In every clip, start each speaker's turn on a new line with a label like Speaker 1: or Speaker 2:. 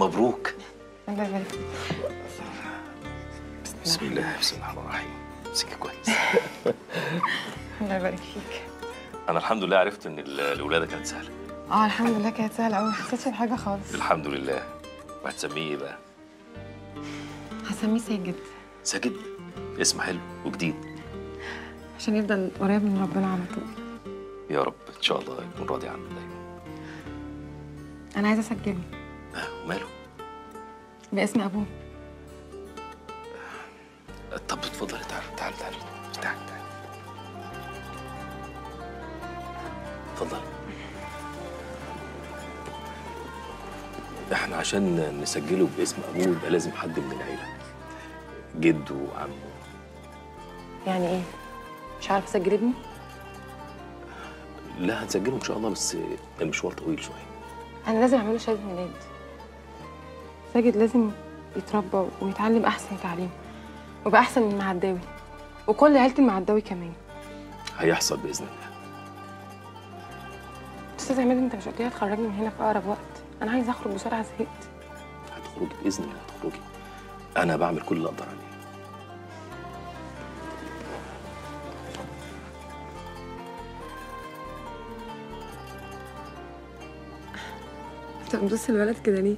Speaker 1: مبروك.
Speaker 2: الله يبارك
Speaker 1: بسم الله بسم الله الرحمن الرحيم. امسكي كويس.
Speaker 2: الله يبارك فيك.
Speaker 1: أنا الحمد لله عرفت إن ال- الولادة كانت سهلة.
Speaker 2: آه الحمد لله كانت سهلة قوي ما حسيتش بحاجة خالص.
Speaker 1: الحمد لله. وهتسميه إيه بقى؟
Speaker 2: هسميه ساجد.
Speaker 1: ساجد؟ اسم حلو وجديد.
Speaker 2: عشان يفضل قريب من ربنا على طول.
Speaker 1: يا رب إن شاء الله يكون راضي عنه دايما.
Speaker 2: أنا عايزة
Speaker 1: أسجله. وماله
Speaker 2: باسم أبوه.
Speaker 1: طب اتفضلي تعالي تعالي تعالي تعالي تعالي اتفضلي إحنا عشان نسجله باسم أبوه يبقى لازم حد من العيلة جده وعمه.
Speaker 2: يعني إيه؟ مش عارفه أسجل ابني؟
Speaker 1: لا هنسجله إن شاء الله بس المشوار طويل شوية.
Speaker 2: أنا لازم أعمله شهاده ميلاد. ساجد لازم يتربى ويتعلم أحسن تعليم ويبقى أحسن من المعداوي وكل عيلة المعداوي كمان.
Speaker 1: هيحصل بإذن الله.
Speaker 2: أستاذ عماد أنت مش قلت لي هتخرجني من هنا في أقرب وقت؟ أنا عايزه أخرج بسرعة زهقت.
Speaker 1: هتخرجي بإذن الله هتخرجي. أنا بعمل كل اللي أقدر عليه.
Speaker 2: انت بتبص الولد كده ليه؟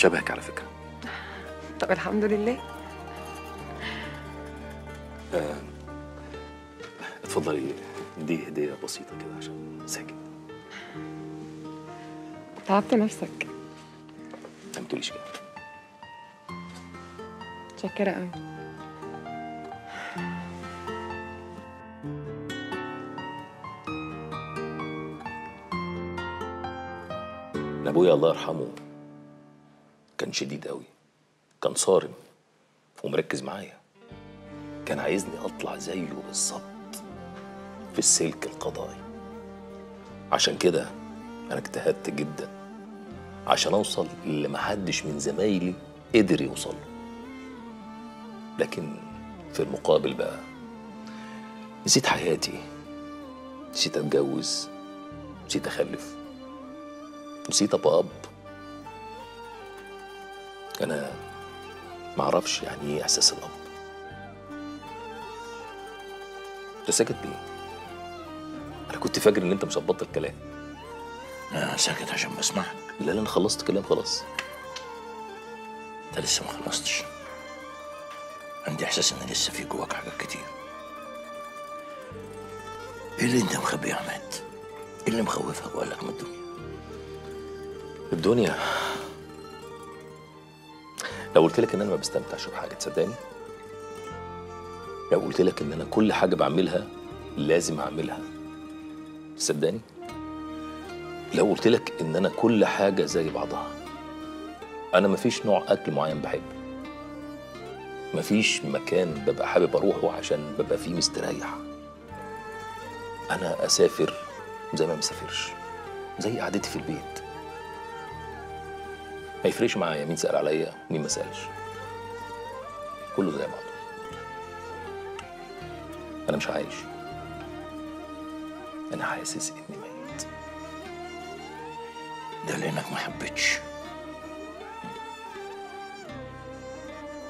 Speaker 1: شبهك على فكرة.
Speaker 2: طب الحمد لله.
Speaker 1: اتفضلي دي هدية بسيطة كده عشان ساجد
Speaker 2: تعبت نفسك.
Speaker 1: ما تقوليش كده.
Speaker 2: متشكرة قوي
Speaker 1: أنا أبويا الله يرحمه كان شديد قوي. كان صارم ومركز معايا. كان عايزني أطلع زيه بالظبط في السلك القضائي. عشان كده أنا اجتهدت جدا عشان أوصل اللي محدش من زمايلي قدر يوصل له. لكن في المقابل بقى نسيت حياتي نسيت أتجوز نسيت أخلف نسيت أبقى أب. أنا معرفش يعني إيه إحساس الأب. أنت ساكت ليه أنا كنت فاكر إن أنت مش هتبطل كلام
Speaker 3: أنا ساكت عشان بسمعك.
Speaker 1: لا لا أنا خلصت كلام خلاص.
Speaker 3: أنت لسه ما خلصتش. عندي إحساس إن لسه في جواك حاجات كتير. إيه اللي أنت مخبيه يا عماد إيه اللي مخوفك وقالك من الدنيا؟
Speaker 1: الدنيا؟ لو قلت لك إن أنا ما بستمتعش بحاجة تصدقني؟ لو قلت لك إن أنا كل حاجة بعملها لازم أعملها تصدقني؟ لو قلت لك إن أنا كل حاجة زي بعضها أنا مفيش نوع أكل معين بحبه مفيش مكان ببقى حابب أروحه عشان ببقى فيه مستريح. أنا أسافر زي ما مسافرش زي قعدتي في البيت. ما يفرقش معايا مين سأل عليا ومين ما سألش. كله زي بعضه. أنا مش عايش. أنا حاسس إني ميت.
Speaker 3: ده لانك ما حبيتش.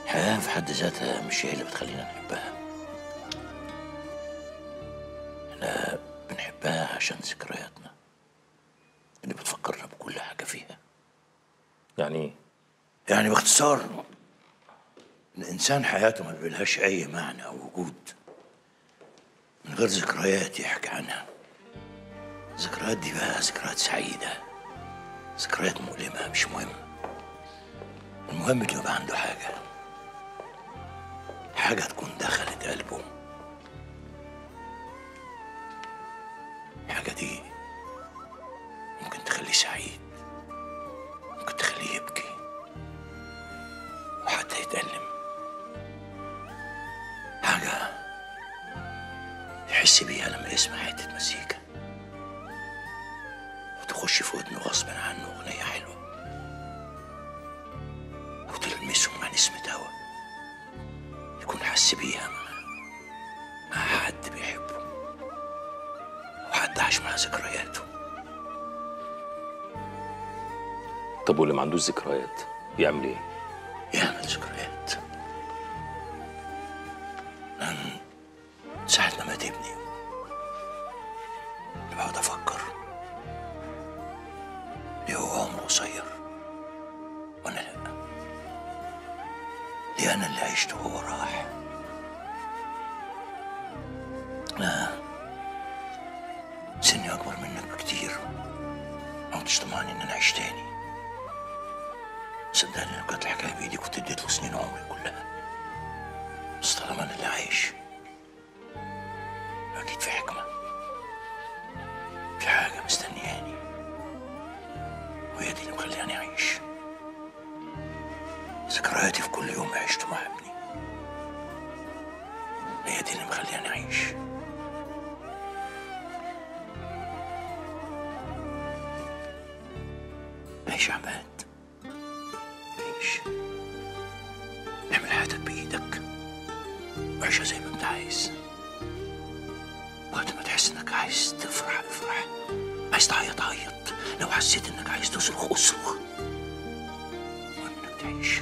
Speaker 3: الحياة في حد ذاتها مش هي اللي بتخلينا نحبها. إحنا بنحبها عشان ذكرياتنا اللي بتفكرنا بكل حاجة فيها
Speaker 1: يعني؟
Speaker 3: يعني باختصار الإنسان حياته ما بيلهاش أي معنى أو وجود من غير ذكريات يحكي عنها الذكريات دي بقى ذكريات سعيدة ذكريات مؤلمة مش مهم المهم إنه يبقى عنده حاجة حاجة تكون دخلت قلبه الحاجة دي وحتى يتألم. حاجة يحس بيها لما يسمع حتة مزيكا. وتخش في ودنه غصب عنه أغنية حلوة. أو تلمسه مع نسمة هوا. يكون حس بيها مع مع حد بيحبه. أو حد عاش مع ذكرياته.
Speaker 1: طب واللي ما عندوش ذكريات يعمل إيه؟
Speaker 3: يعمل ذكريات أنا ساعة ما مات ابني بقعد أفكر. ليه هو عمره قصير؟ وأنا لأ. ليه أنا اللي عشت وهو راح؟ أنا سني أكبر منك بكتير. ما كنتش طمعني إن أنا أعيش تاني. صدقني لو كانت الحكاية بايدي كنت اديت له سنين عمري كلها. بس طالما أنا اللي عايش أكيد في حكمة. في حاجة مستنياني. وهي دي اللي مخلياني أعيش. ذكرياتي في كل يوم عشته مع ابني هي دي اللي مخلياني أعيش. اعمل حياتك بإيدك وعيشها زي ما انت عايز وقت ما تحس انك عايز تفرح افرح عايز تعيط عيط لو حسيت انك عايز تصرخ اصرخ المهم انك تعيش